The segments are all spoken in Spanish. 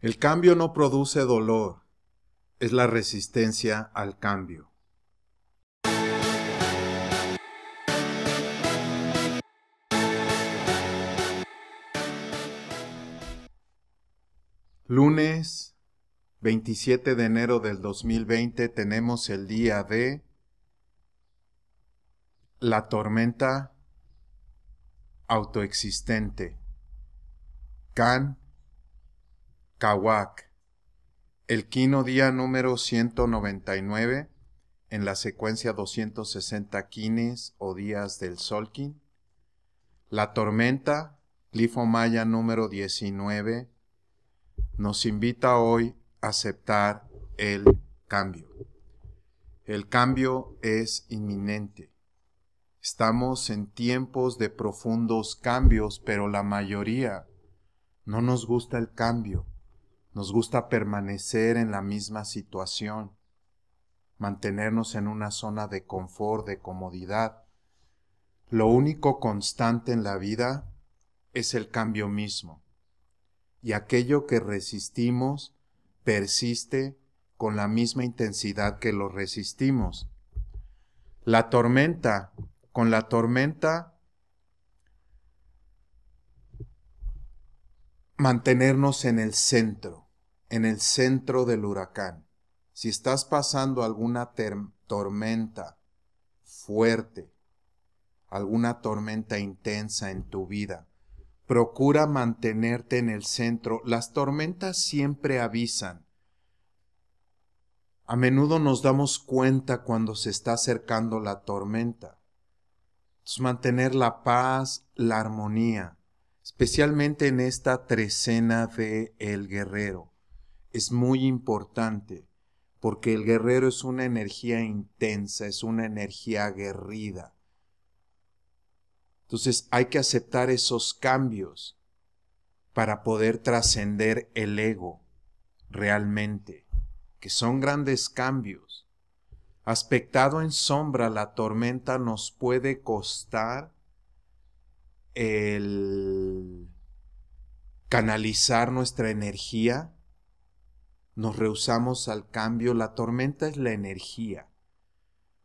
El cambio no produce dolor, es la resistencia al cambio. Lunes 27 de enero del 2020 tenemos el día de la tormenta autoexistente. Can Kawak. El quino día número 199 en la secuencia 260 quines o días del Solkin. La tormenta, Glifo Maya número 19 nos invita hoy a aceptar el cambio. El cambio es inminente. Estamos en tiempos de profundos cambios, pero la mayoría no nos gusta el cambio. Nos gusta permanecer en la misma situación, mantenernos en una zona de confort, de comodidad. Lo único constante en la vida es el cambio mismo y aquello que resistimos persiste con la misma intensidad que lo resistimos. La tormenta, con la tormenta, mantenernos en el centro, en el centro del huracán. Si estás pasando alguna tormenta fuerte, alguna tormenta intensa en tu vida, Procura mantenerte en el centro. Las tormentas siempre avisan. A menudo nos damos cuenta cuando se está acercando la tormenta. mantener la paz, la armonía, especialmente en esta trecena de el guerrero, es muy importante porque el guerrero es una energía intensa, es una energía aguerrida entonces hay que aceptar esos cambios para poder trascender el ego realmente, que son grandes cambios. Aspectado en sombra, la tormenta nos puede costar el canalizar nuestra energía. Nos rehusamos al cambio. La tormenta es la energía.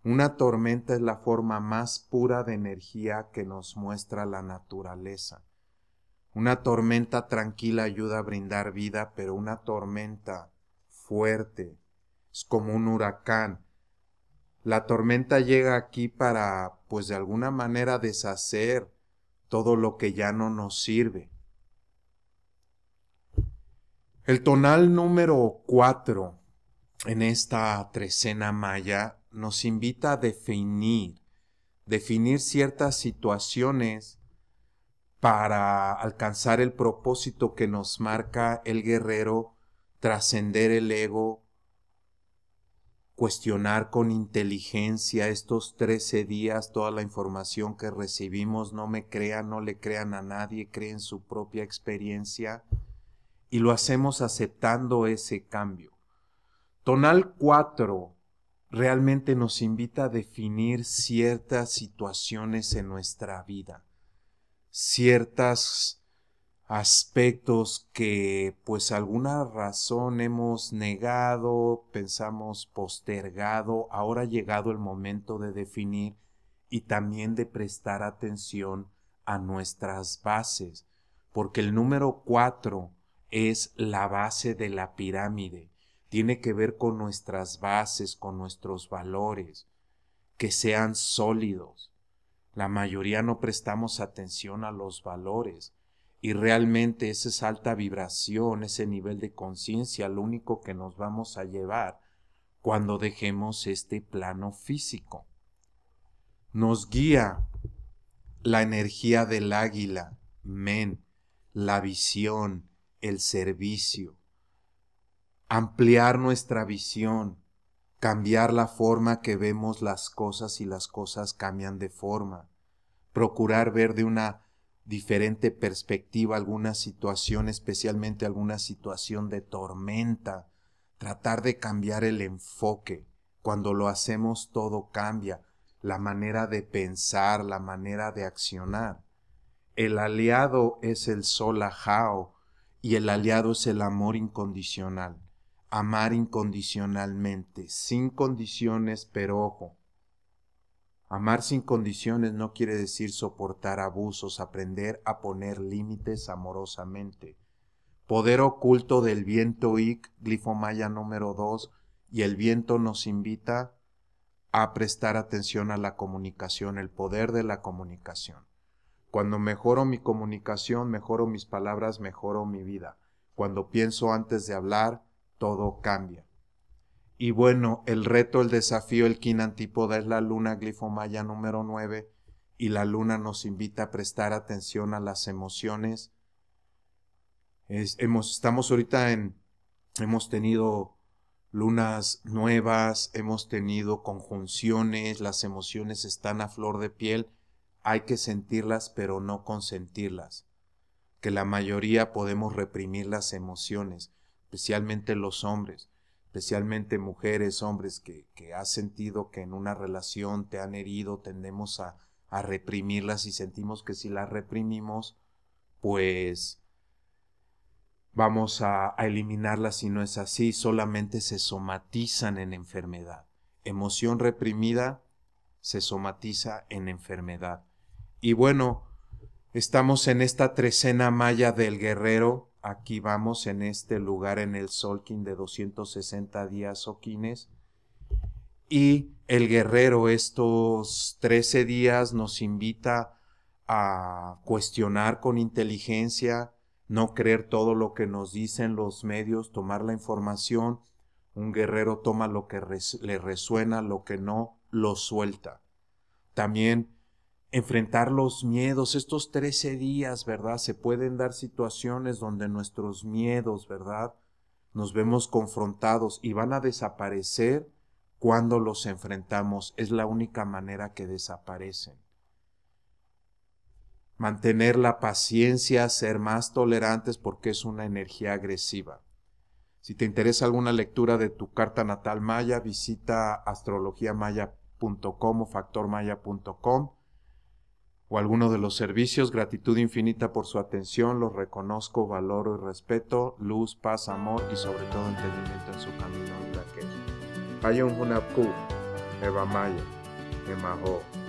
Una tormenta es la forma más pura de energía que nos muestra la naturaleza. Una tormenta tranquila ayuda a brindar vida, pero una tormenta fuerte es como un huracán. La tormenta llega aquí para, pues de alguna manera, deshacer todo lo que ya no nos sirve. El tonal número cuatro en esta trecena maya nos invita a definir, definir ciertas situaciones para alcanzar el propósito que nos marca el guerrero, trascender el ego, cuestionar con inteligencia estos trece días toda la información que recibimos, no me crean, no le crean a nadie, creen su propia experiencia y lo hacemos aceptando ese cambio. Tonal 4 realmente nos invita a definir ciertas situaciones en nuestra vida, ciertos aspectos que pues alguna razón hemos negado, pensamos postergado, ahora ha llegado el momento de definir y también de prestar atención a nuestras bases, porque el número cuatro es la base de la pirámide tiene que ver con nuestras bases, con nuestros valores, que sean sólidos. La mayoría no prestamos atención a los valores y realmente esa alta vibración, ese nivel de conciencia, lo único que nos vamos a llevar cuando dejemos este plano físico. Nos guía la energía del águila, men, la visión, el servicio, ampliar nuestra visión, cambiar la forma que vemos las cosas y las cosas cambian de forma, procurar ver de una diferente perspectiva alguna situación, especialmente alguna situación de tormenta, tratar de cambiar el enfoque. Cuando lo hacemos todo cambia, la manera de pensar, la manera de accionar. El aliado es el sol ajao, y el aliado es el amor incondicional. Amar incondicionalmente, sin condiciones, pero ojo. Amar sin condiciones no quiere decir soportar abusos, aprender a poner límites amorosamente. Poder oculto del viento IC, glifomaya número 2, y el viento nos invita a prestar atención a la comunicación, el poder de la comunicación. Cuando mejoro mi comunicación, mejoro mis palabras, mejoro mi vida. Cuando pienso antes de hablar, todo cambia. Y bueno, el reto, el desafío, el kin antípoda es la luna glifomaya número 9 y la luna nos invita a prestar atención a las emociones. hemos, estamos ahorita en, hemos tenido lunas nuevas, hemos tenido conjunciones, las emociones están a flor de piel hay que sentirlas pero no consentirlas, que la mayoría podemos reprimir las emociones, especialmente los hombres, especialmente mujeres, hombres, que, que has sentido que en una relación te han herido, tendemos a, a reprimirlas y sentimos que si las reprimimos, pues vamos a, a, eliminarlas si no es así, solamente se somatizan en enfermedad. Emoción reprimida se somatiza en enfermedad. Y bueno, estamos en esta trecena maya del guerrero. Aquí vamos en este lugar en el Solkin de 260 días soquines. Y el guerrero estos 13 días nos invita a cuestionar con inteligencia, no creer todo lo que nos dicen los medios, tomar la información. Un guerrero toma lo que le resuena, lo que no, lo suelta. También enfrentar los miedos, estos 13 días, ¿verdad? Se pueden dar situaciones donde nuestros miedos, ¿verdad? Nos vemos confrontados y van a desaparecer cuando los enfrentamos. Es la única manera que desaparecen. Mantener la paciencia, ser más tolerantes porque es una energía agresiva. Si te interesa alguna lectura de tu carta natal maya, visita astrologiamaya.com o factormaya.com o alguno de los servicios, gratitud infinita por su atención, los reconozco, valoro y respeto, luz, paz, amor y sobre todo entendimiento en su camino. Hayun Hunapku, Eva Maya, Emaho.